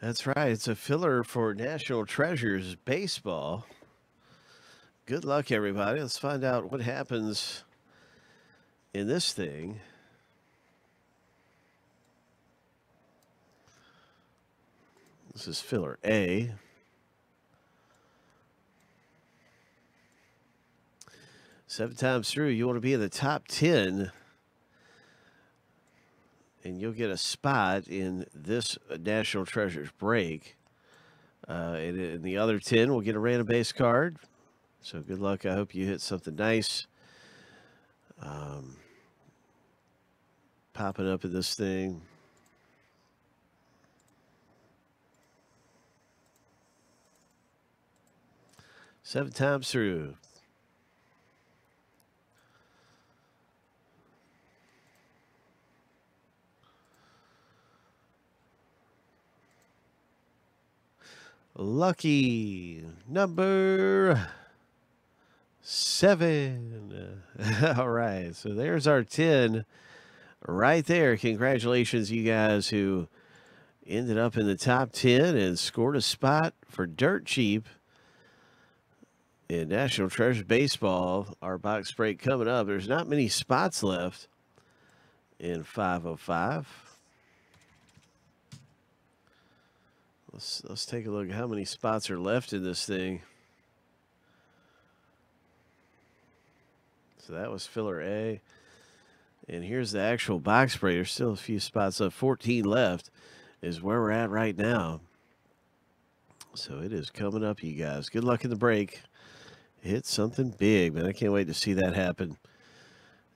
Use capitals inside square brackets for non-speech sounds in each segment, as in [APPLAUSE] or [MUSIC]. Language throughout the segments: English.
That's right. It's a filler for National Treasures baseball. Good luck, everybody. Let's find out what happens in this thing. This is filler A. Seven times through, you want to be in the top 10 and you'll get a spot in this National Treasures break. Uh, and in the other 10, we'll get a random base card. So good luck. I hope you hit something nice. Um, popping up in this thing. Seven times through. Lucky number seven. [LAUGHS] All right. So there's our 10 right there. Congratulations, you guys who ended up in the top 10 and scored a spot for dirt cheap in National Treasure Baseball. Our box break coming up. There's not many spots left in 505. Let's let's take a look at how many spots are left in this thing. So that was filler A. And here's the actual box break. There's still a few spots left. 14 left is where we're at right now. So it is coming up, you guys. Good luck in the break. Hit something big, man. I can't wait to see that happen.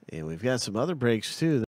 And we've got some other breaks too.